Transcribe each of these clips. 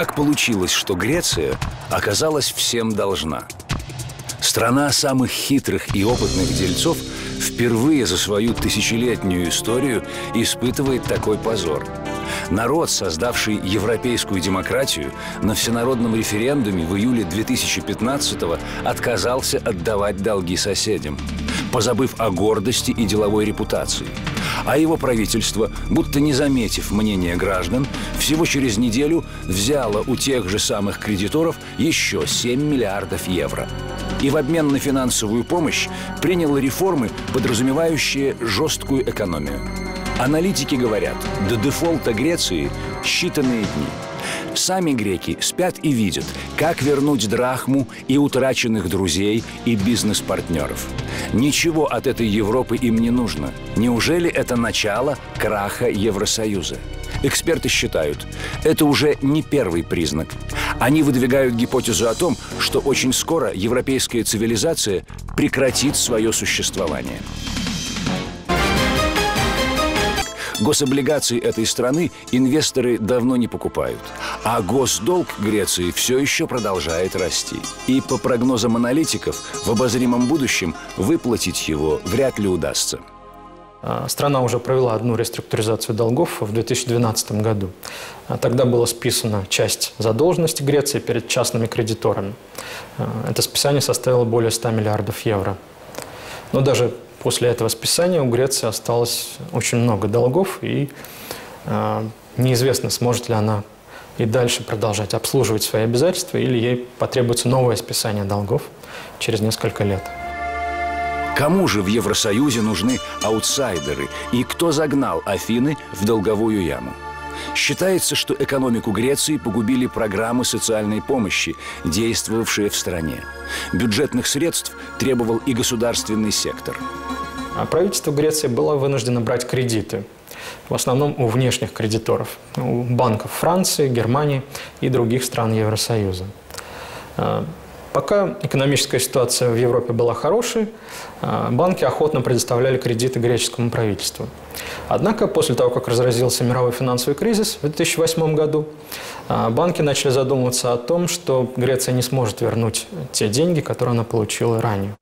Как получилось, что Греция оказалась всем должна? Страна самых хитрых и опытных дельцов впервые за свою тысячелетнюю историю испытывает такой позор. Народ, создавший европейскую демократию, на всенародном референдуме в июле 2015-го отказался отдавать долги соседям, позабыв о гордости и деловой репутации – а его правительство, будто не заметив мнения граждан, всего через неделю взяло у тех же самых кредиторов еще 7 миллиардов евро. И в обмен на финансовую помощь приняло реформы, подразумевающие жесткую экономию. Аналитики говорят, до дефолта Греции считанные дни – Сами греки спят и видят, как вернуть драхму и утраченных друзей и бизнес-партнеров. Ничего от этой Европы им не нужно. Неужели это начало краха Евросоюза? Эксперты считают, это уже не первый признак. Они выдвигают гипотезу о том, что очень скоро европейская цивилизация прекратит свое существование. Гособлигации этой страны инвесторы давно не покупают. А госдолг Греции все еще продолжает расти. И по прогнозам аналитиков, в обозримом будущем выплатить его вряд ли удастся. А, страна уже провела одну реструктуризацию долгов в 2012 году. А, тогда была списана часть задолженности Греции перед частными кредиторами. А, это списание составило более 100 миллиардов евро. Но даже после этого списания у Греции осталось очень много долгов, и э, неизвестно, сможет ли она и дальше продолжать обслуживать свои обязательства, или ей потребуется новое списание долгов через несколько лет. Кому же в Евросоюзе нужны аутсайдеры, и кто загнал Афины в долговую яму? Считается, что экономику Греции погубили программы социальной помощи, действовавшие в стране. Бюджетных средств требовал и государственный сектор. А правительство Греции было вынуждено брать кредиты, в основном у внешних кредиторов, у банков Франции, Германии и других стран Евросоюза. Пока экономическая ситуация в Европе была хорошей, а, банки охотно предоставляли кредиты греческому правительству. Однако после того, как разразился мировой финансовый кризис в 2008 году, а, банки начали задумываться о том, что Греция не сможет вернуть те деньги, которые она получила ранее.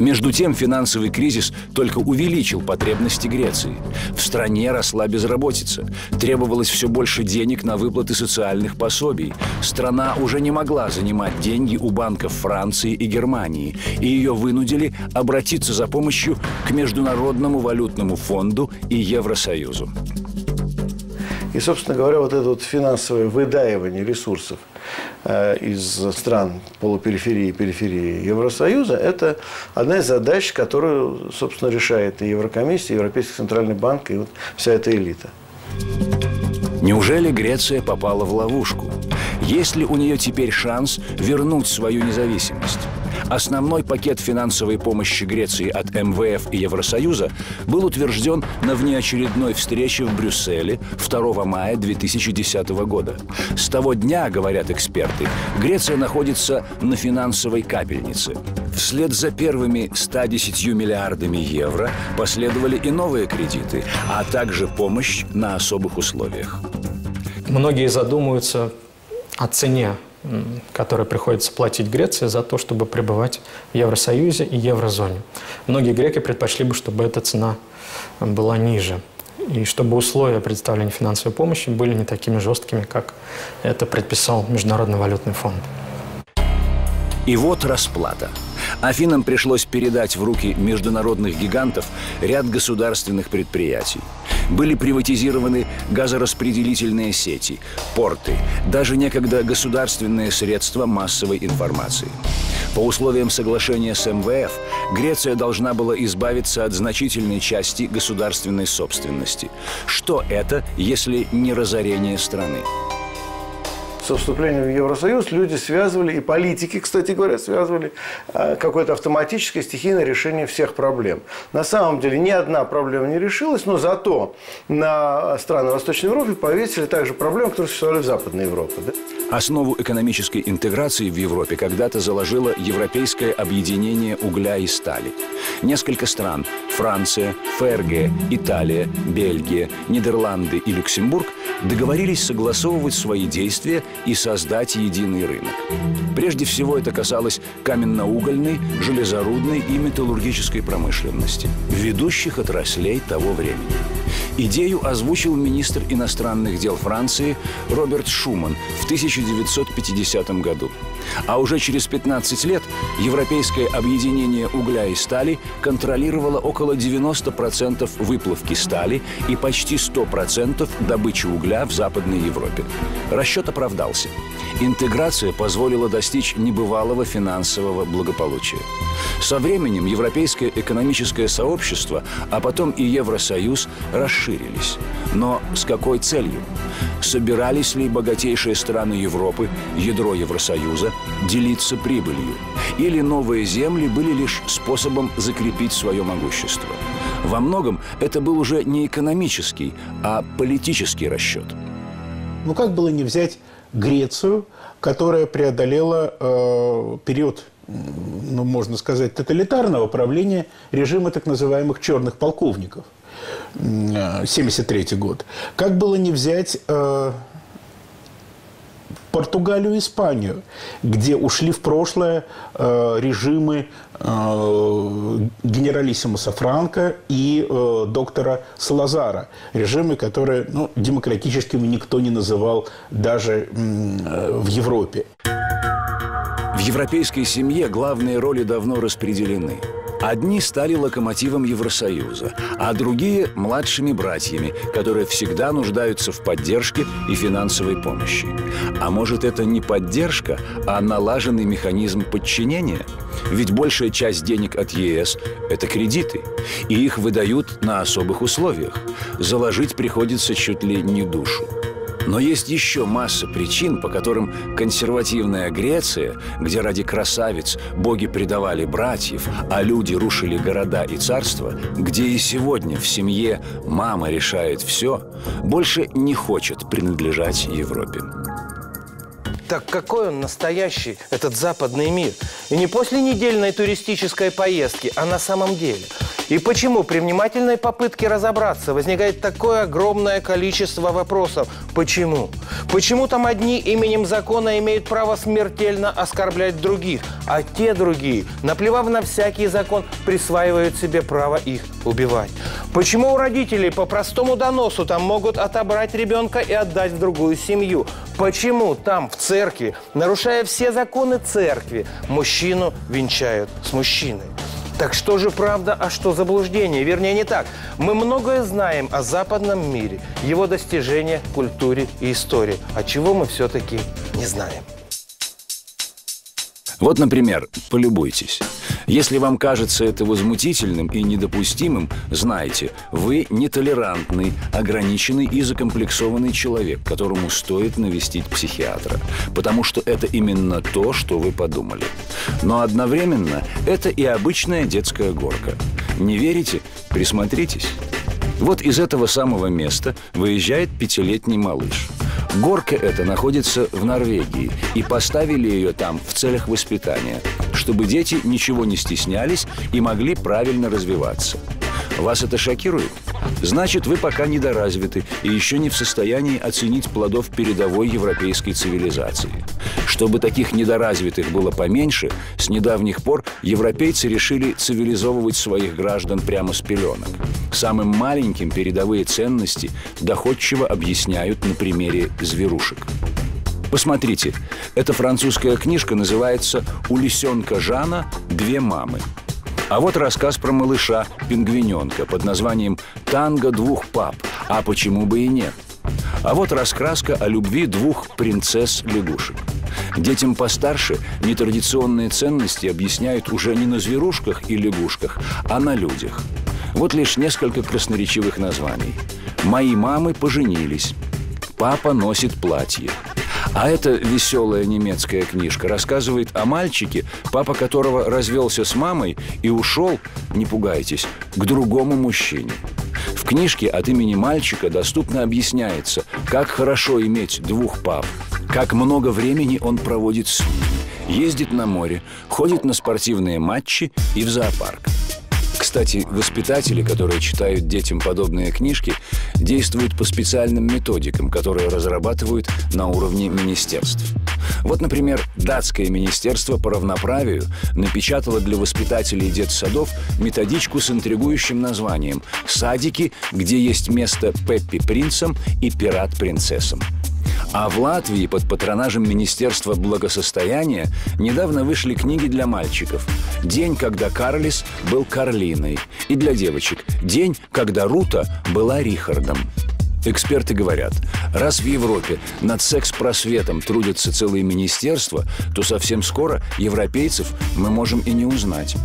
Между тем, финансовый кризис только увеличил потребности Греции. В стране росла безработица. Требовалось все больше денег на выплаты социальных пособий. Страна уже не могла занимать деньги у банков Франции и Германии, и ее вынудили обратиться за помощью к Международному валютному фонду и Евросоюзу. И, собственно говоря, вот это вот финансовое выдаивание ресурсов из стран полупериферии и периферии Евросоюза – это одна из задач, которую, собственно, решает и Еврокомиссия, и Европейский центральный банк, и вот вся эта элита. Неужели Греция попала в ловушку? Есть ли у нее теперь шанс вернуть свою независимость? Основной пакет финансовой помощи Греции от МВФ и Евросоюза был утвержден на внеочередной встрече в Брюсселе 2 мая 2010 года. С того дня, говорят эксперты, Греция находится на финансовой капельнице. Вслед за первыми 110 миллиардами евро последовали и новые кредиты, а также помощь на особых условиях. Многие задумываются о цене которые приходится платить Греции за то, чтобы пребывать в Евросоюзе и Еврозоне. Многие греки предпочли бы, чтобы эта цена была ниже. И чтобы условия предоставления финансовой помощи были не такими жесткими, как это предписал Международный валютный фонд. И вот расплата. Афинам пришлось передать в руки международных гигантов ряд государственных предприятий. Были приватизированы газораспределительные сети, порты, даже некогда государственные средства массовой информации. По условиям соглашения с МВФ, Греция должна была избавиться от значительной части государственной собственности. Что это, если не разорение страны? Со вступлением в Евросоюз люди связывали, и политики, кстати говоря, связывали а, какое-то автоматическое стихийное решение всех проблем. На самом деле ни одна проблема не решилась, но зато на страны Восточной Европы повесили также проблемы, которые существовали в Западной Европе. Да? Основу экономической интеграции в Европе когда-то заложило Европейское объединение угля и стали. Несколько стран – Франция, ФРГ, Италия, Бельгия, Нидерланды и Люксембург – договорились согласовывать свои действия и создать единый рынок. Прежде всего это касалось каменно-угольной, железорудной и металлургической промышленности, ведущих отраслей того времени. Идею озвучил министр иностранных дел Франции Роберт Шуман в 1950 году. А уже через 15 лет Европейское объединение угля и стали контролировало около 90% выплавки стали и почти 100% добычи угля в Западной Европе. Расчет оправдался. Интеграция позволила достичь небывалого финансового благополучия. Со временем Европейское экономическое сообщество, а потом и Евросоюз расширились. Но с какой целью? Собирались ли богатейшие страны Европы, ядро Евросоюза, делиться прибылью? Или новые земли были лишь способом закрепить свое могущество? Во многом это был уже не экономический, а политический расчет. Ну как было не взять Грецию, которая преодолела э, период, ну, можно сказать, тоталитарного правления режима так называемых черных полковников. 73 год. Как было не взять э, Португалию и Испанию, где ушли в прошлое э, режимы э, генералиссимуса Франка и э, доктора Салазара. Режимы, которые ну, демократическими никто не называл даже э, в Европе. В европейской семье главные роли давно распределены – Одни стали локомотивом Евросоюза, а другие – младшими братьями, которые всегда нуждаются в поддержке и финансовой помощи. А может, это не поддержка, а налаженный механизм подчинения? Ведь большая часть денег от ЕС – это кредиты, и их выдают на особых условиях. Заложить приходится чуть ли не душу. Но есть еще масса причин, по которым консервативная Греция, где ради красавиц боги предавали братьев, а люди рушили города и царства, где и сегодня в семье мама решает все, больше не хочет принадлежать Европе. Так какой он настоящий, этот западный мир? И не после недельной туристической поездки, а на самом деле – и почему при внимательной попытке разобраться возникает такое огромное количество вопросов? Почему? Почему там одни именем закона имеют право смертельно оскорблять других, а те другие, наплевав на всякий закон, присваивают себе право их убивать? Почему у родителей по простому доносу там могут отобрать ребенка и отдать в другую семью? Почему там, в церкви, нарушая все законы церкви, мужчину венчают с мужчиной? Так что же правда, а что заблуждение? Вернее, не так. Мы многое знаем о западном мире, его достижениях, культуре и истории. А чего мы все-таки не знаем? Вот, например, полюбуйтесь. Если вам кажется это возмутительным и недопустимым, знайте, вы нетолерантный, ограниченный и закомплексованный человек, которому стоит навестить психиатра. Потому что это именно то, что вы подумали. Но одновременно это и обычная детская горка. Не верите? Присмотритесь. Вот из этого самого места выезжает пятилетний малыш – Горка эта находится в Норвегии, и поставили ее там в целях воспитания, чтобы дети ничего не стеснялись и могли правильно развиваться. Вас это шокирует? Значит, вы пока недоразвиты и еще не в состоянии оценить плодов передовой европейской цивилизации. Чтобы таких недоразвитых было поменьше, с недавних пор европейцы решили цивилизовывать своих граждан прямо с пеленок. Самым маленьким передовые ценности доходчиво объясняют на примере зверушек. Посмотрите, эта французская книжка называется «У лисенка Жана две мамы». А вот рассказ про малыша, пингвиненка, под названием «Танго двух пап». А почему бы и нет? А вот раскраска о любви двух принцесс-лягушек. Детям постарше нетрадиционные ценности объясняют уже не на зверушках и лягушках, а на людях. Вот лишь несколько красноречивых названий. «Мои мамы поженились», «Папа носит платье», а эта веселая немецкая книжка рассказывает о мальчике, папа которого развелся с мамой и ушел, не пугайтесь, к другому мужчине. В книжке от имени мальчика доступно объясняется, как хорошо иметь двух пап, как много времени он проводит с ними, ездит на море, ходит на спортивные матчи и в зоопарк. Кстати, воспитатели, которые читают детям подобные книжки, действуют по специальным методикам, которые разрабатывают на уровне министерств. Вот, например, датское министерство по равноправию напечатало для воспитателей детсадов методичку с интригующим названием «Садики, где есть место Пеппи-принцам и пират-принцессам». А в Латвии под патронажем Министерства благосостояния недавно вышли книги для мальчиков. «День, когда Карлис был Карлиной» и для девочек «День, когда Рута была Рихардом». Эксперты говорят, раз в Европе над секс-просветом трудятся целые министерства, то совсем скоро европейцев мы можем и не узнать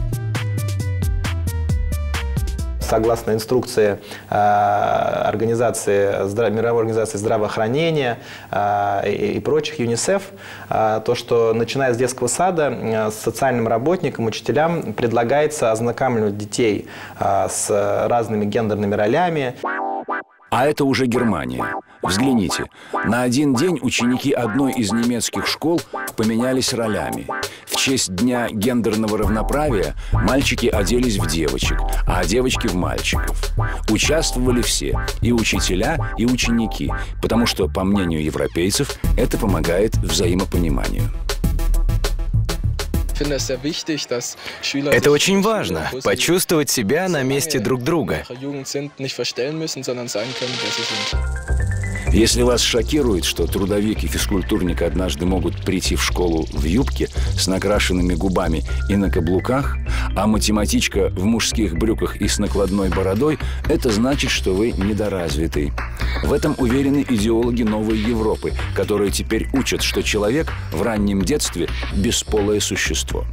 согласно инструкции э, организации, мировой организации здравоохранения э, и, прочих, ЮНИСЕФ, э, то, что начиная с детского сада социальным работникам, учителям предлагается ознакомливать детей с разными гендерными ролями. А это уже Германия. Взгляните, на один день ученики одной из немецких школ поменялись ролями. В честь Дня гендерного равноправия мальчики оделись в девочек, а девочки в мальчиков. Участвовали все, и учителя, и ученики, потому что, по мнению европейцев, это помогает взаимопониманию. Это очень важно – почувствовать себя на месте друг друга. Если вас шокирует, что трудовик и физкультурник однажды могут прийти в школу в юбке с накрашенными губами и на каблуках, а математичка в мужских брюках и с накладной бородой, это значит, что вы недоразвитый. В этом уверены идеологи новой Европы, которые теперь учат, что человек в раннем детстве – бесполое существо.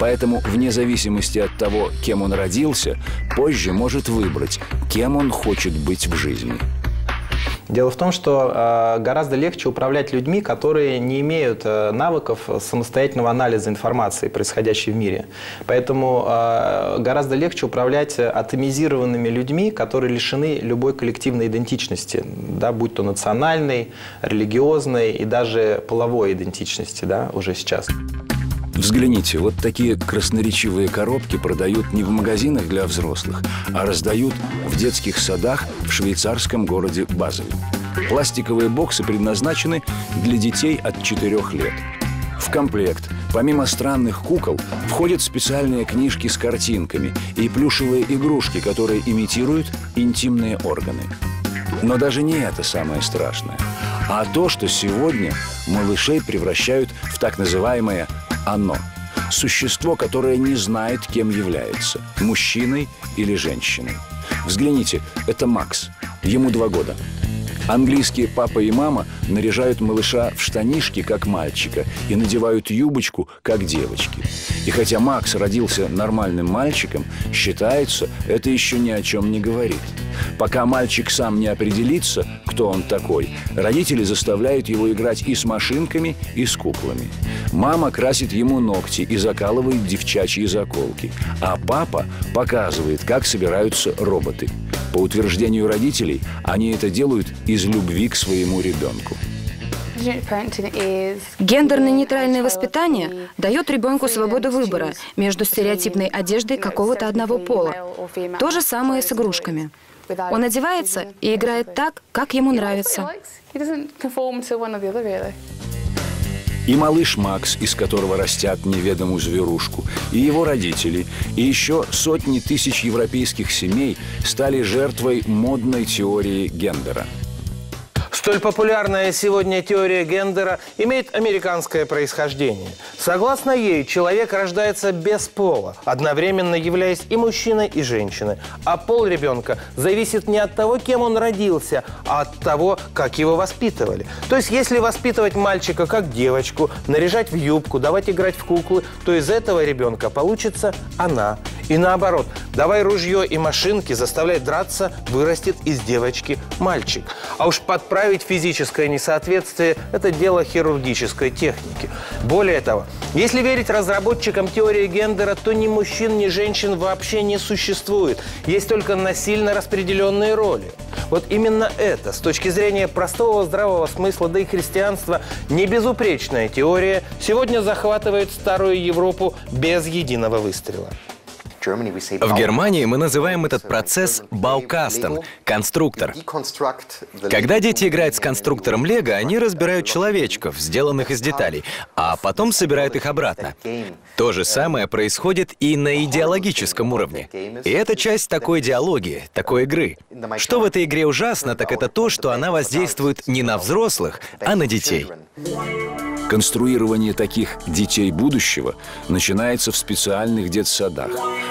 Поэтому, вне зависимости от того, кем он родился, позже может выбрать, кем он хочет быть в жизни. Дело в том, что э, гораздо легче управлять людьми, которые не имеют э, навыков самостоятельного анализа информации, происходящей в мире. Поэтому э, гораздо легче управлять атомизированными людьми, которые лишены любой коллективной идентичности, да, будь то национальной, религиозной и даже половой идентичности да, уже сейчас. Взгляните, вот такие красноречивые коробки продают не в магазинах для взрослых, а раздают в детских садах в швейцарском городе Базель. Пластиковые боксы предназначены для детей от 4 лет. В комплект, помимо странных кукол, входят специальные книжки с картинками и плюшевые игрушки, которые имитируют интимные органы. Но даже не это самое страшное, а то, что сегодня малышей превращают в так называемое оно. Существо, которое не знает, кем является – мужчиной или женщиной. Взгляните, это Макс. Ему два года. Английские папа и мама наряжают малыша в штанишки, как мальчика, и надевают юбочку, как девочки. И хотя Макс родился нормальным мальчиком, считается, это еще ни о чем не говорит. Пока мальчик сам не определится, кто он такой, родители заставляют его играть и с машинками, и с куклами. Мама красит ему ногти и закалывает девчачьи заколки, а папа показывает, как собираются роботы. По утверждению родителей, они это делают из любви к своему ребенку. Гендерно-нейтральное воспитание дает ребенку свободу выбора между стереотипной одеждой какого-то одного пола. То же самое с игрушками. Он одевается и играет так, как ему нравится. И малыш Макс, из которого растят неведомую зверушку, и его родители, и еще сотни тысяч европейских семей стали жертвой модной теории гендера – Столь популярная сегодня теория гендера имеет американское происхождение. Согласно ей, человек рождается без пола, одновременно являясь и мужчиной, и женщиной. А пол ребенка зависит не от того, кем он родился, а от того, как его воспитывали. То есть, если воспитывать мальчика как девочку, наряжать в юбку, давать играть в куклы, то из этого ребенка получится она. И наоборот, давай ружье и машинки, заставляй драться, вырастет из девочки мальчик. А уж подправить Исправить физическое несоответствие – это дело хирургической техники. Более того, если верить разработчикам теории гендера, то ни мужчин, ни женщин вообще не существует. Есть только насильно распределенные роли. Вот именно это, с точки зрения простого здравого смысла, да и христианства, не безупречная теория сегодня захватывает старую Европу без единого выстрела. В Германии мы называем этот процесс «баукастен» — конструктор. Когда дети играют с конструктором Лего, они разбирают человечков, сделанных из деталей, а потом собирают их обратно. То же самое происходит и на идеологическом уровне. И это часть такой идеологии, такой игры. Что в этой игре ужасно, так это то, что она воздействует не на взрослых, а на детей. Конструирование таких детей будущего начинается в специальных детсадах.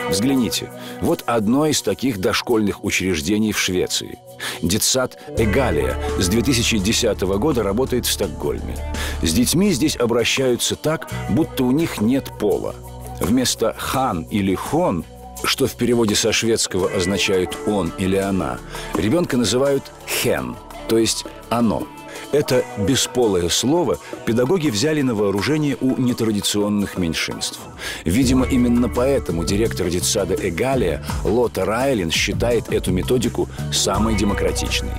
Взгляните, вот одно из таких дошкольных учреждений в Швеции. Детсад «Эгалия» с 2010 года работает в Стокгольме. С детьми здесь обращаются так, будто у них нет пола. Вместо «хан» или «хон» что в переводе со шведского означает «он» или «она», ребенка называют «хен», то есть «оно». Это бесполое слово педагоги взяли на вооружение у нетрадиционных меньшинств. Видимо, именно поэтому директор детсада Эгалия Лота Райлин считает эту методику самой демократичной.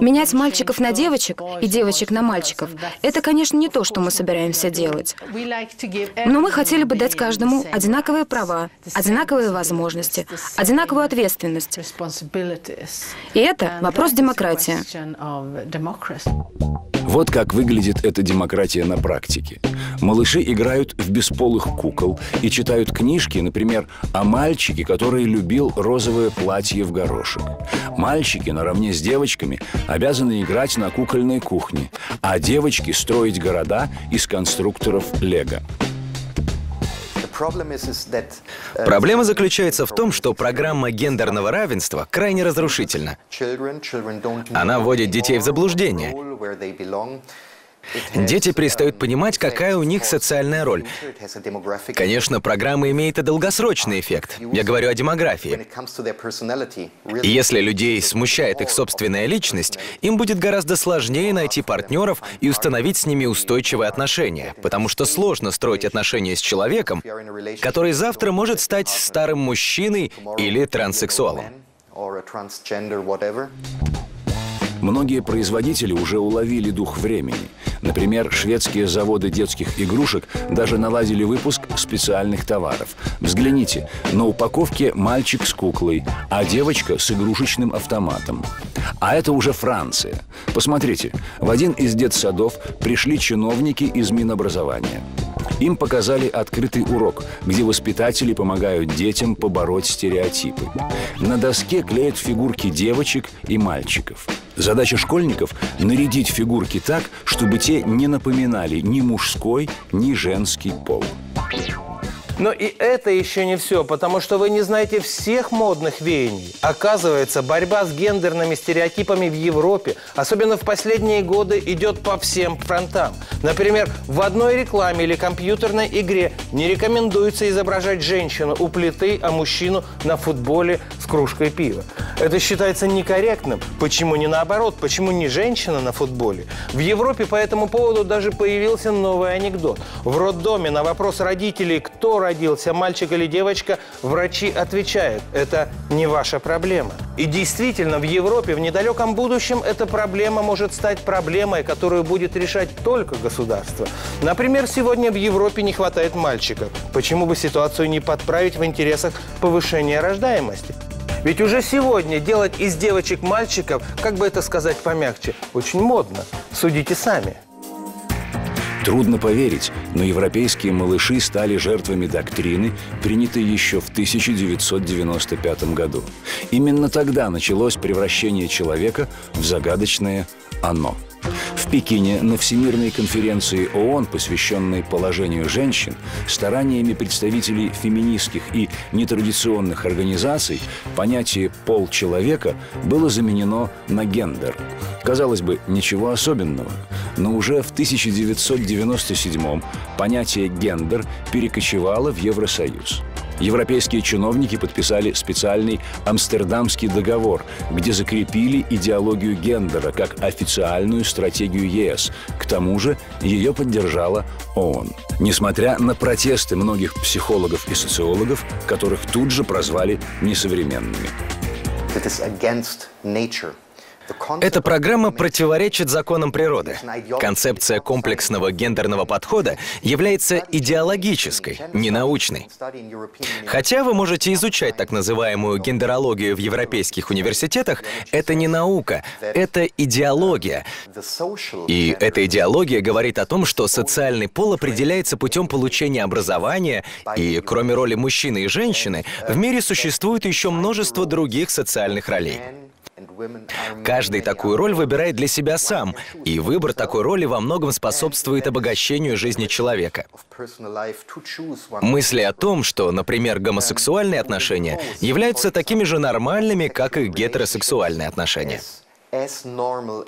Менять мальчиков на девочек и девочек на мальчиков – это, конечно, не то, что мы собираемся делать. Но мы хотели бы дать каждому одинаковые права, одинаковые возможности, одинаковую ответственность. И это вопрос демократии. Вот как выглядит эта демократия на практике. Малыши играют в бесполых кукол и читают книжки, например, о мальчике, который любил розовое платье в горошек. Мальчики наравне с девочками обязаны играть на кукольной кухне, а девочки строить города из конструкторов Лего. Проблема заключается в том, что программа гендерного равенства крайне разрушительна. Она вводит детей в заблуждение. Дети перестают понимать, какая у них социальная роль. Конечно, программа имеет и долгосрочный эффект. Я говорю о демографии. Если людей смущает их собственная личность, им будет гораздо сложнее найти партнеров и установить с ними устойчивые отношения, потому что сложно строить отношения с человеком, который завтра может стать старым мужчиной или транссексуалом. Многие производители уже уловили дух времени. Например, шведские заводы детских игрушек даже наладили выпуск специальных товаров. Взгляните, на упаковке мальчик с куклой, а девочка с игрушечным автоматом. А это уже Франция. Посмотрите, в один из детсадов пришли чиновники из Минобразования. Им показали открытый урок, где воспитатели помогают детям побороть стереотипы. На доске клеят фигурки девочек и мальчиков. Задача школьников – нарядить фигурки так, чтобы те не напоминали ни мужской, ни женский пол. Но и это еще не все, потому что вы не знаете всех модных веяний. Оказывается, борьба с гендерными стереотипами в Европе, особенно в последние годы, идет по всем фронтам. Например, в одной рекламе или компьютерной игре не рекомендуется изображать женщину у плиты, а мужчину на футболе с кружкой пива. Это считается некорректным. Почему не наоборот? Почему не женщина на футболе? В Европе по этому поводу даже появился новый анекдот. В роддоме на вопрос родителей, кто родился, мальчик или девочка, врачи отвечают, это не ваша проблема. И действительно, в Европе в недалеком будущем эта проблема может стать проблемой, которую будет решать только государство. Например, сегодня в Европе не хватает мальчиков. Почему бы ситуацию не подправить в интересах повышения рождаемости? Ведь уже сегодня делать из девочек мальчиков, как бы это сказать помягче, очень модно. Судите сами. Трудно поверить, но европейские малыши стали жертвами доктрины, принятой еще в 1995 году. Именно тогда началось превращение человека в загадочное «оно». В Пекине на Всемирной конференции ООН, посвященной положению женщин, стараниями представителей феминистских и нетрадиционных организаций понятие «пол человека» было заменено на гендер. Казалось бы, ничего особенного, но уже в 1997 понятие «гендер» перекочевало в Евросоюз – Европейские чиновники подписали специальный Амстердамский договор, где закрепили идеологию гендера как официальную стратегию ЕС. К тому же ее поддержала ООН. Несмотря на протесты многих психологов и социологов, которых тут же прозвали несовременными. Эта программа противоречит законам природы. Концепция комплексного гендерного подхода является идеологической, не научной. Хотя вы можете изучать так называемую гендерологию в европейских университетах, это не наука, это идеология. И эта идеология говорит о том, что социальный пол определяется путем получения образования, и кроме роли мужчины и женщины, в мире существует еще множество других социальных ролей. Каждый такую роль выбирает для себя сам, и выбор такой роли во многом способствует обогащению жизни человека. Мысли о том, что, например, гомосексуальные отношения являются такими же нормальными, как и гетеросексуальные отношения.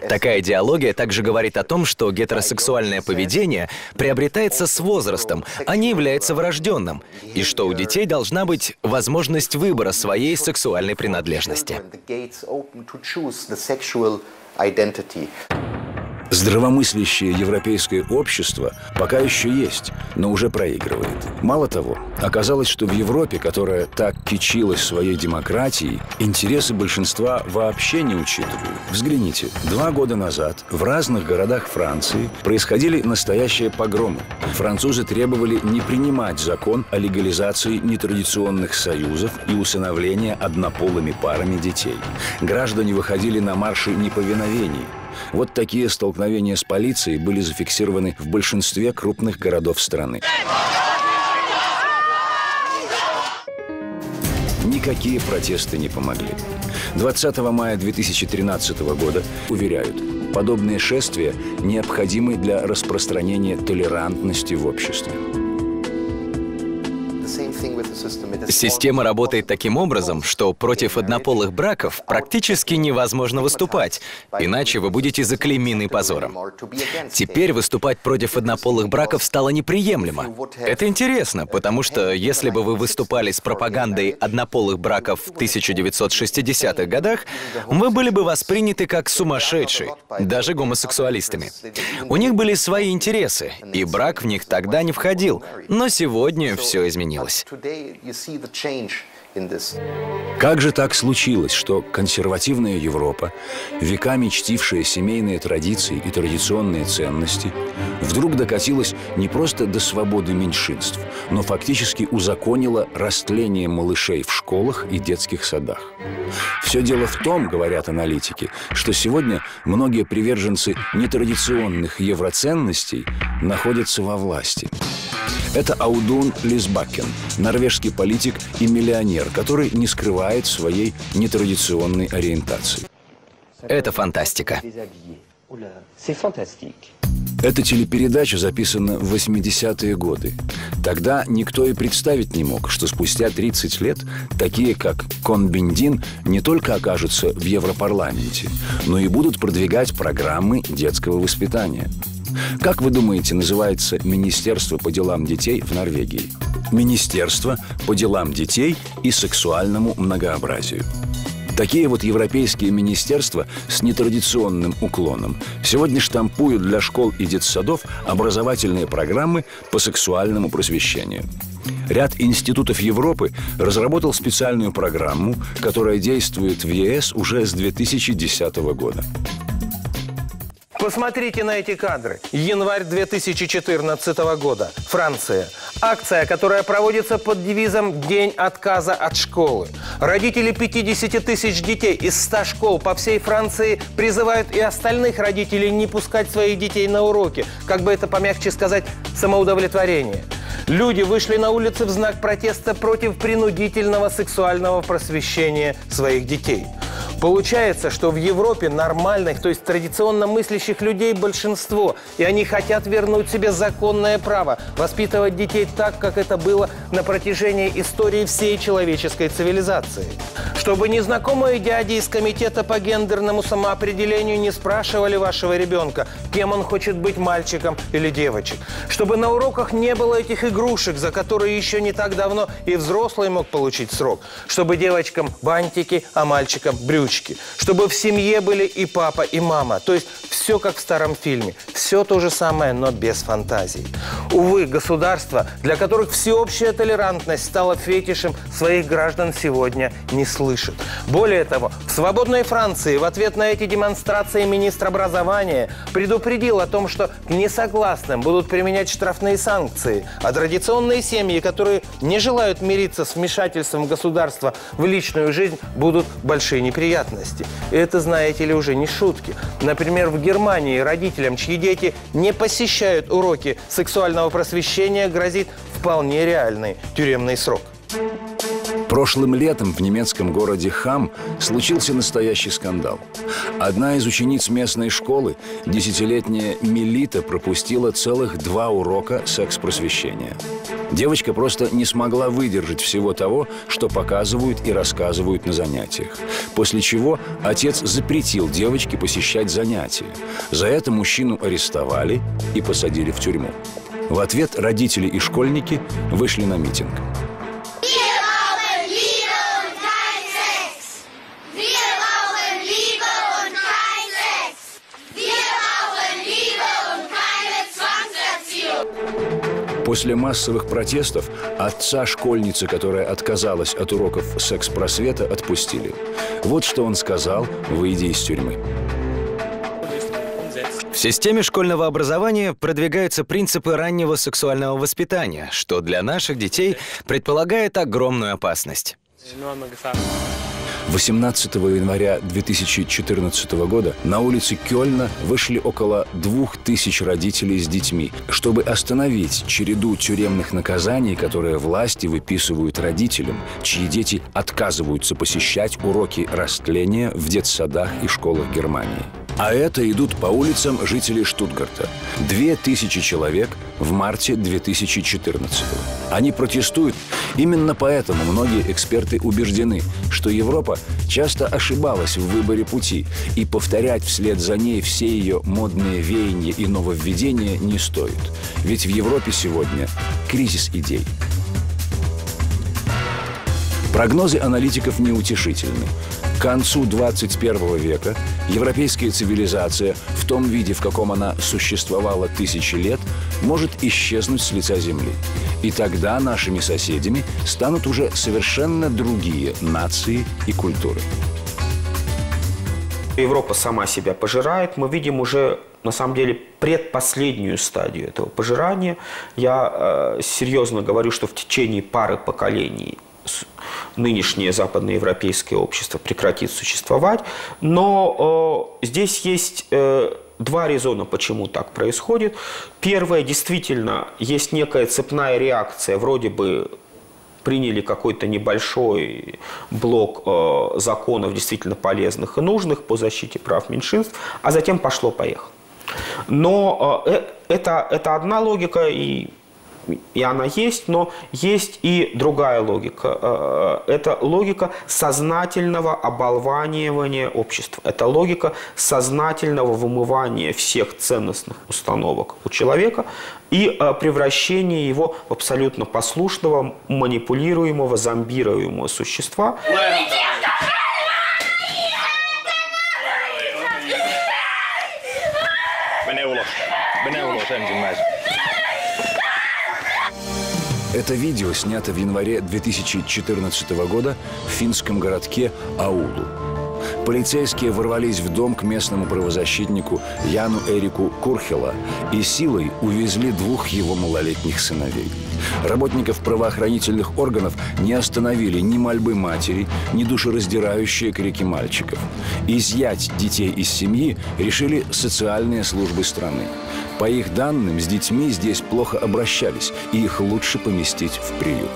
Такая идеология также говорит о том, что гетеросексуальное поведение приобретается с возрастом, а не является врожденным, и что у детей должна быть возможность выбора своей сексуальной принадлежности. Здравомыслящее европейское общество пока еще есть, но уже проигрывает. Мало того, оказалось, что в Европе, которая так кичилась своей демократией, интересы большинства вообще не учитывают. Взгляните, два года назад в разных городах Франции происходили настоящие погромы. Французы требовали не принимать закон о легализации нетрадиционных союзов и усыновления однополыми парами детей. Граждане выходили на марши неповиновений – вот такие столкновения с полицией были зафиксированы в большинстве крупных городов страны. Никакие протесты не помогли. 20 мая 2013 года уверяют, подобные шествия необходимы для распространения толерантности в обществе. Система работает таким образом, что против однополых браков практически невозможно выступать, иначе вы будете заклеймены позором. Теперь выступать против однополых браков стало неприемлемо. Это интересно, потому что если бы вы выступали с пропагандой однополых браков в 1960-х годах, вы были бы восприняты как сумасшедшие, даже гомосексуалистами. У них были свои интересы, и брак в них тогда не входил, но сегодня все изменилось. осталось. Как же так случилось, что консервативная Европа, веками чтившая семейные традиции и традиционные ценности, вдруг докатилась не просто до свободы меньшинств, но фактически узаконила растление малышей в школах и детских садах? Все дело в том, говорят аналитики, что сегодня многие приверженцы нетрадиционных евроценностей находятся во власти – это Аудун Лисбакен, норвежский политик и миллионер, который не скрывает своей нетрадиционной ориентации. Это фантастика. Эта телепередача записана в 80-е годы. Тогда никто и представить не мог, что спустя 30 лет такие, как Кон Бендин, не только окажутся в Европарламенте, но и будут продвигать программы детского воспитания – как вы думаете, называется Министерство по делам детей в Норвегии? Министерство по делам детей и сексуальному многообразию. Такие вот европейские министерства с нетрадиционным уклоном сегодня штампуют для школ и детсадов образовательные программы по сексуальному просвещению. Ряд институтов Европы разработал специальную программу, которая действует в ЕС уже с 2010 года. Посмотрите на эти кадры. Январь 2014 года. Франция. Акция, которая проводится под девизом «День отказа от школы». Родители 50 тысяч детей из 100 школ по всей Франции призывают и остальных родителей не пускать своих детей на уроки. Как бы это помягче сказать, самоудовлетворение. Люди вышли на улицы в знак протеста против принудительного сексуального просвещения своих детей – Получается, что в Европе нормальных, то есть традиционно мыслящих людей большинство, и они хотят вернуть себе законное право воспитывать детей так, как это было на протяжении истории всей человеческой цивилизации. Чтобы незнакомые дяди из комитета по гендерному самоопределению не спрашивали вашего ребенка, кем он хочет быть мальчиком или девочек. Чтобы на уроках не было этих игрушек, за которые еще не так давно и взрослый мог получить срок. Чтобы девочкам бантики, а мальчикам брюки ручки, чтобы в семье были и папа, и мама. То есть все как в старом фильме. Все то же самое, но без фантазий. Увы, государства, для которых всеобщая толерантность стала фетишем, своих граждан сегодня не слышат. Слышит. Более того, в свободной Франции в ответ на эти демонстрации министр образования предупредил о том, что к несогласным будут применять штрафные санкции, а традиционные семьи, которые не желают мириться с вмешательством государства в личную жизнь, будут большие неприятности. И это, знаете ли, уже не шутки. Например, в Германии родителям, чьи дети не посещают уроки сексуального просвещения, грозит вполне реальный тюремный срок. Прошлым летом в немецком городе Хам случился настоящий скандал. Одна из учениц местной школы, десятилетняя Мелита, пропустила целых два урока секс-просвещения. Девочка просто не смогла выдержать всего того, что показывают и рассказывают на занятиях. После чего отец запретил девочке посещать занятия. За это мужчину арестовали и посадили в тюрьму. В ответ родители и школьники вышли на митинг. После массовых протестов отца школьницы, которая отказалась от уроков секс-просвета, отпустили. Вот что он сказал, выйдя из тюрьмы. В системе школьного образования продвигаются принципы раннего сексуального воспитания, что для наших детей предполагает огромную опасность. 18 января 2014 года на улице Кёльна вышли около двух тысяч родителей с детьми, чтобы остановить череду тюремных наказаний, которые власти выписывают родителям, чьи дети отказываются посещать уроки растления в детсадах и школах Германии. А это идут по улицам жители Штутгарта. Две тысячи человек в марте 2014 Они протестуют. Именно поэтому многие эксперты убеждены, что Европа часто ошибалась в выборе пути, и повторять вслед за ней все ее модные веяния и нововведения не стоит. Ведь в Европе сегодня кризис идей. Прогнозы аналитиков неутешительны. К концу 21 века европейская цивилизация в том виде, в каком она существовала тысячи лет, может исчезнуть с лица Земли. И тогда нашими соседями станут уже совершенно другие нации и культуры. Европа сама себя пожирает. Мы видим уже на самом деле предпоследнюю стадию этого пожирания. Я э, серьезно говорю, что в течение пары поколений нынешнее западноевропейское общество прекратит существовать. Но э, здесь есть э, два резона, почему так происходит. Первое, действительно, есть некая цепная реакция, вроде бы приняли какой-то небольшой блок э, законов действительно полезных и нужных по защите прав меньшинств, а затем пошло-поехало. Но э, э это, это одна логика, и и она есть, но есть и другая логика. Э, это логика сознательного оболванивания общества. Это логика сознательного вымывания всех ценностных установок у человека и э, превращения его в абсолютно послушного, манипулируемого, зомбируемого существа. Mene Это видео снято в январе 2014 года в финском городке Аулу. Полицейские ворвались в дом к местному правозащитнику Яну Эрику Курхела и силой увезли двух его малолетних сыновей. Работников правоохранительных органов не остановили ни мольбы матери, ни душераздирающие крики мальчиков. Изъять детей из семьи решили социальные службы страны. По их данным, с детьми здесь плохо обращались, и их лучше поместить в приют.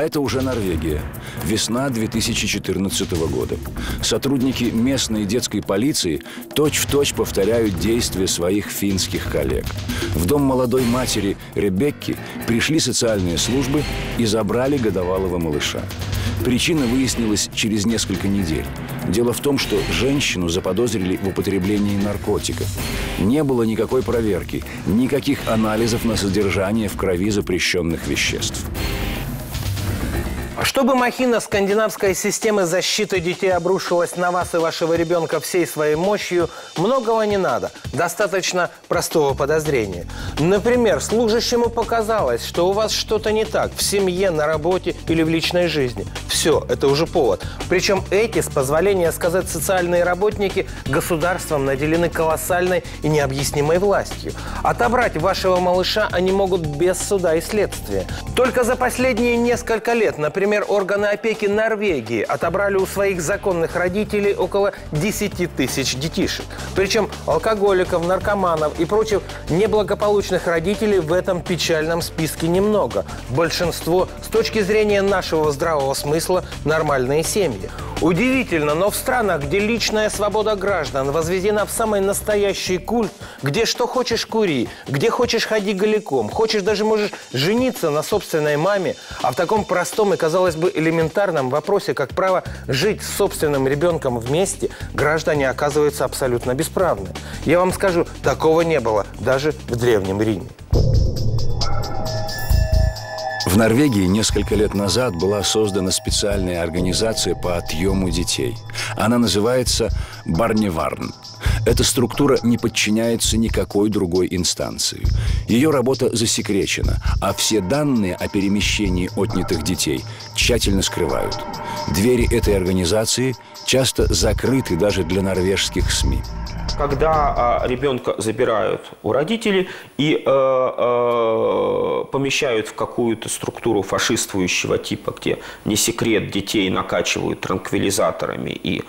Это уже Норвегия. Весна 2014 года. Сотрудники местной детской полиции точь-в-точь точь повторяют действия своих финских коллег. В дом молодой матери Ребекки пришли социальные службы и забрали годовалого малыша. Причина выяснилась через несколько недель. Дело в том, что женщину заподозрили в употреблении наркотиков. Не было никакой проверки, никаких анализов на содержание в крови запрещенных веществ. Чтобы махина скандинавской системы защиты детей обрушилась на вас и вашего ребенка всей своей мощью, многого не надо. Достаточно простого подозрения. Например, служащему показалось, что у вас что-то не так в семье, на работе или в личной жизни. Все, это уже повод. Причем эти, с позволения сказать социальные работники, государством наделены колоссальной и необъяснимой властью. Отобрать вашего малыша они могут без суда и следствия. Только за последние несколько лет, например, органы опеки Норвегии отобрали у своих законных родителей около 10 тысяч детишек. Причем алкоголиков, наркоманов и прочих неблагополучных родителей в этом печальном списке немного. Большинство, с точки зрения нашего здравого смысла, нормальные семьи. Удивительно, но в странах, где личная свобода граждан возведена в самый настоящий культ, где что хочешь кури, где хочешь ходи голиком, хочешь даже можешь жениться на собственной маме, а в таком простом и, казалось бы, элементарном вопросе, как право жить с собственным ребенком вместе, граждане оказываются абсолютно бесправны. Я вам скажу, такого не было даже в Древнем Риме. В Норвегии несколько лет назад была создана специальная организация по отъему детей. Она называется «Барневарн». Эта структура не подчиняется никакой другой инстанции. Ее работа засекречена, а все данные о перемещении отнятых детей тщательно скрывают. Двери этой организации часто закрыты даже для норвежских СМИ когда а, ребенка забирают у родителей и э, э, помещают в какую-то структуру фашистующего типа, где не секрет детей накачивают транквилизаторами и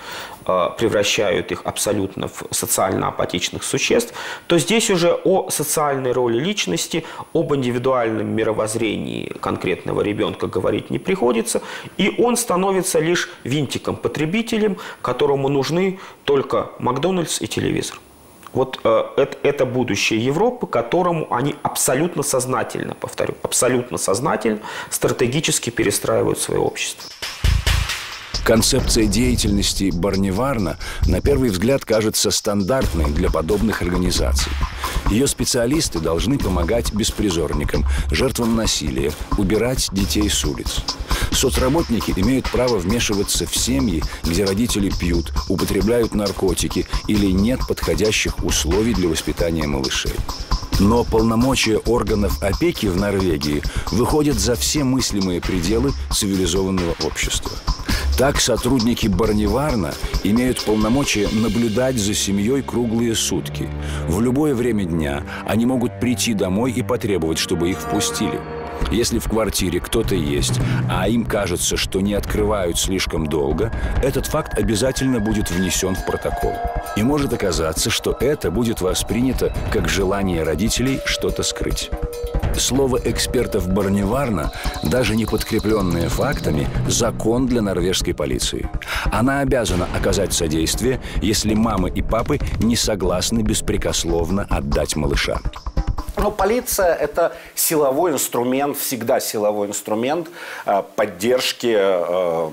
Э, превращают их абсолютно в социально апатичных существ, то здесь уже о социальной роли личности, об индивидуальном мировоззрении конкретного ребенка говорить не приходится, и он становится лишь винтиком, потребителем, которому нужны только Макдональдс и телевизор. Вот э, это, это будущее Европы, которому они абсолютно сознательно, повторю, абсолютно сознательно стратегически перестраивают свое общество. Концепция деятельности Барневарна на первый взгляд кажется стандартной для подобных организаций. Ее специалисты должны помогать беспризорникам, жертвам насилия, убирать детей с улиц. Соцработники имеют право вмешиваться в семьи, где родители пьют, употребляют наркотики или нет подходящих условий для воспитания малышей. Но полномочия органов опеки в Норвегии выходят за все мыслимые пределы цивилизованного общества. Так сотрудники Барневарна имеют полномочия наблюдать за семьей круглые сутки. В любое время дня они могут прийти домой и потребовать, чтобы их впустили. Если в квартире кто-то есть, а им кажется, что не открывают слишком долго, этот факт обязательно будет внесен в протокол. И может оказаться, что это будет воспринято как желание родителей что-то скрыть. Слово экспертов Барневарна, даже не подкрепленное фактами, закон для норвежской полиции. Она обязана оказать содействие, если мамы и папы не согласны беспрекословно отдать малыша. Но полиция – это силовой инструмент, всегда силовой инструмент э, поддержки э,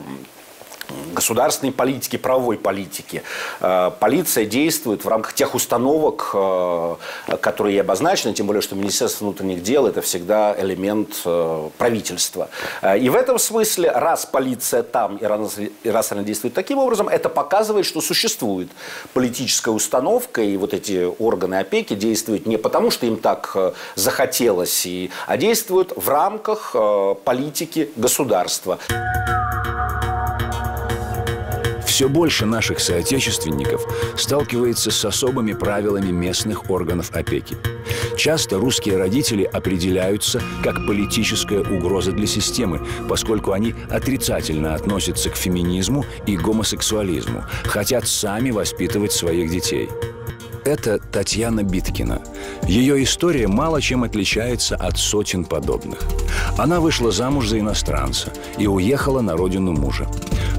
государственной политики, правовой политики. Э, полиция действует в рамках тех установок, э, которые ей обозначены, тем более, что Министерство внутренних дел – это всегда элемент э, правительства. И в этом смысле, раз полиция там и раз она действует таким образом, это показывает, что существует политическая установка, и вот эти органы опеки действуют не потому, что им так захотелось, а действуют в рамках политики государства. Все больше наших соотечественников сталкивается с особыми правилами местных органов опеки. Часто русские родители определяются как политическая угроза для системы, поскольку они отрицательно относятся к феминизму и гомосексуализму, хотят сами воспитывать своих детей. Это Татьяна Биткина. Ее история мало чем отличается от сотен подобных. Она вышла замуж за иностранца и уехала на родину мужа.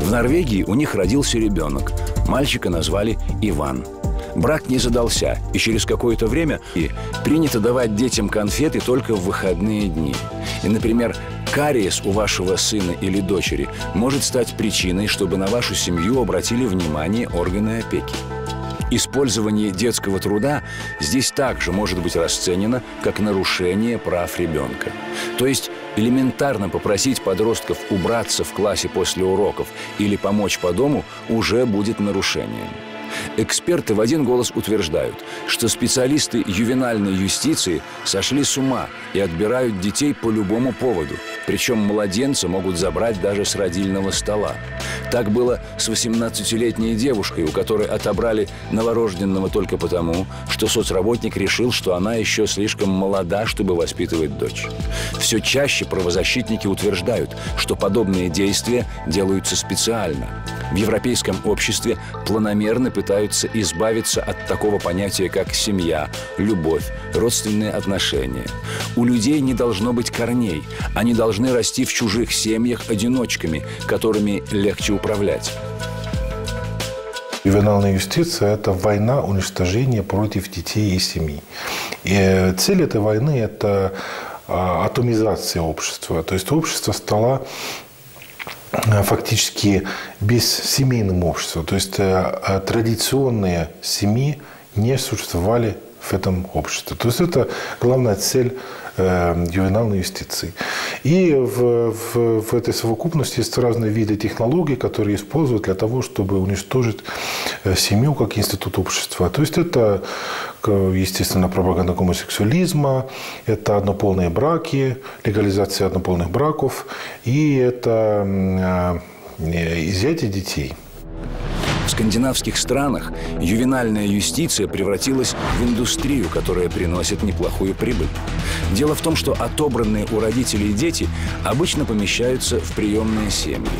В Норвегии у них родился ребенок. Мальчика назвали Иван. Брак не задался, и через какое-то время и принято давать детям конфеты только в выходные дни. И, например, кариес у вашего сына или дочери может стать причиной, чтобы на вашу семью обратили внимание органы опеки. Использование детского труда здесь также может быть расценено как нарушение прав ребенка. То есть элементарно попросить подростков убраться в классе после уроков или помочь по дому уже будет нарушением. Эксперты в один голос утверждают, что специалисты ювенальной юстиции сошли с ума и отбирают детей по любому поводу. Причем младенца могут забрать даже с родильного стола. Так было с 18-летней девушкой, у которой отобрали новорожденного только потому, что соцработник решил, что она еще слишком молода, чтобы воспитывать дочь. Все чаще правозащитники утверждают, что подобные действия делаются специально. В европейском обществе планомерно пытаются избавиться от такого понятия, как семья, любовь, родственные отношения. У людей не должно быть корней. Они должны расти в чужих семьях одиночками, которыми легче управлять. Ювенальная юстиция – это война уничтожения против детей и семьи. И э, цель этой войны – это а, атомизация общества. То есть общество стало фактически бессемейным обществом. То есть э, традиционные семьи не существовали в этом обществе. То есть это главная цель э, ювенальной юстиции. И в, в, в этой совокупности есть разные виды технологий, которые используют для того, чтобы уничтожить э, семью как институт общества. То есть это, естественно, пропаганда гомосексуализма, это однополные браки, легализация однополных браков, и это э, изъятие детей – в скандинавских странах ювенальная юстиция превратилась в индустрию, которая приносит неплохую прибыль. Дело в том, что отобранные у родителей дети обычно помещаются в приемные семьи.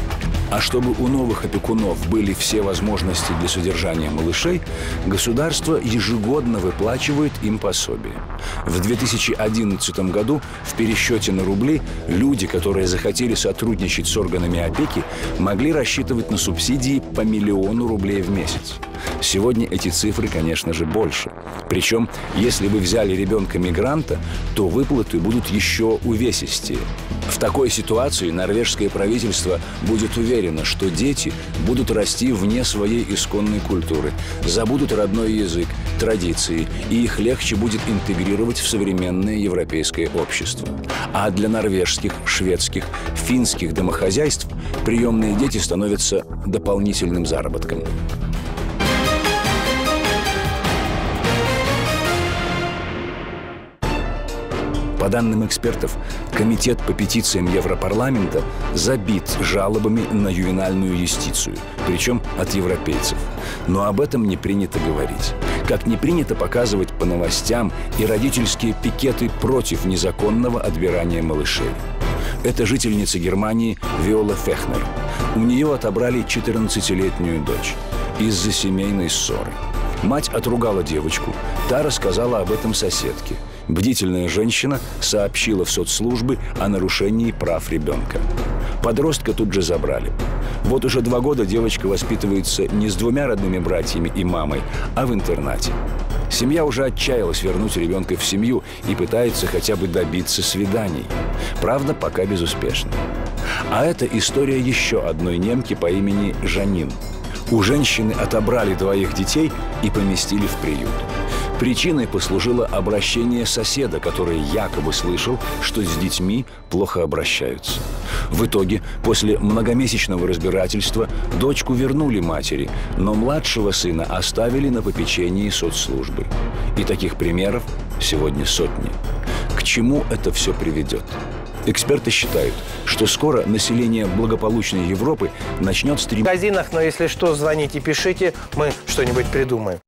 А чтобы у новых опекунов были все возможности для содержания малышей, государство ежегодно выплачивает им пособие. В 2011 году в пересчете на рубли люди, которые захотели сотрудничать с органами опеки, могли рассчитывать на субсидии по миллиону рублей в месяц. Сегодня эти цифры, конечно же, больше. Причем, если вы взяли ребенка-мигранта, то выплаты будут еще увесистее. В такой ситуации норвежское правительство будет уверено, что дети будут расти вне своей исконной культуры, забудут родной язык, традиции, и их легче будет интегрировать в современное европейское общество. А для норвежских, шведских, финских домохозяйств приемные дети становятся дополнительным заработком. По данным экспертов, Комитет по петициям Европарламента забит жалобами на ювенальную юстицию, причем от европейцев. Но об этом не принято говорить. Как не принято показывать по новостям и родительские пикеты против незаконного отбирания малышей. Это жительница Германии Виола Фехнер. У нее отобрали 14-летнюю дочь из-за семейной ссоры. Мать отругала девочку, та рассказала об этом соседке – Бдительная женщина сообщила в соцслужбы о нарушении прав ребенка. Подростка тут же забрали. Вот уже два года девочка воспитывается не с двумя родными братьями и мамой, а в интернате. Семья уже отчаялась вернуть ребенка в семью и пытается хотя бы добиться свиданий. Правда, пока безуспешно. А это история еще одной немки по имени Жанин. У женщины отобрали двоих детей и поместили в приют. Причиной послужило обращение соседа, который якобы слышал, что с детьми плохо обращаются. В итоге, после многомесячного разбирательства, дочку вернули матери, но младшего сына оставили на попечении соцслужбы. И таких примеров сегодня сотни. К чему это все приведет? Эксперты считают, что скоро население благополучной Европы начнет стремиться... В магазинах, но если что, звоните, пишите, мы что-нибудь придумаем.